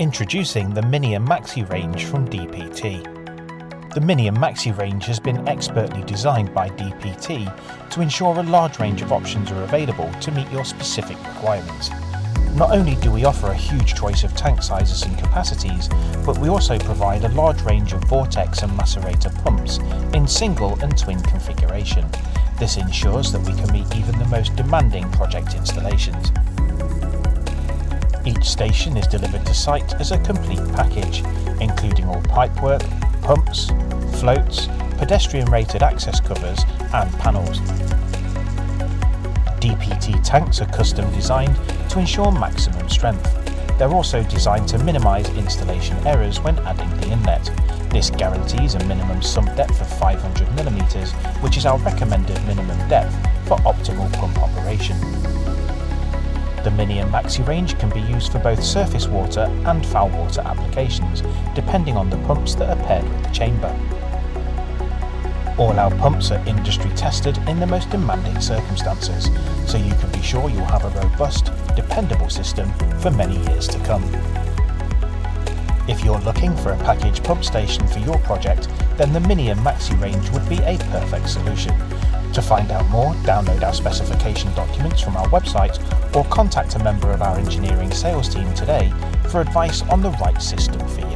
Introducing the Mini and Maxi range from DPT. The Mini and Maxi range has been expertly designed by DPT to ensure a large range of options are available to meet your specific requirements. Not only do we offer a huge choice of tank sizes and capacities, but we also provide a large range of vortex and macerator pumps in single and twin configuration. This ensures that we can meet even the most demanding project installations. Each station is delivered to site as a complete package, including all pipework, pumps, floats, pedestrian rated access covers and panels. DPT tanks are custom designed to ensure maximum strength. They're also designed to minimise installation errors when adding the inlet. This guarantees a minimum sump depth of 500mm, which is our recommended minimum depth for optimal pump. The Mini and Maxi range can be used for both surface water and foul water applications, depending on the pumps that are paired with the chamber. All our pumps are industry tested in the most demanding circumstances, so you can be sure you'll have a robust, dependable system for many years to come. If you're looking for a package pump station for your project, then the Mini and Maxi range would be a perfect solution. To find out more, download our specification documents from our website or contact a member of our engineering sales team today for advice on the right system for you.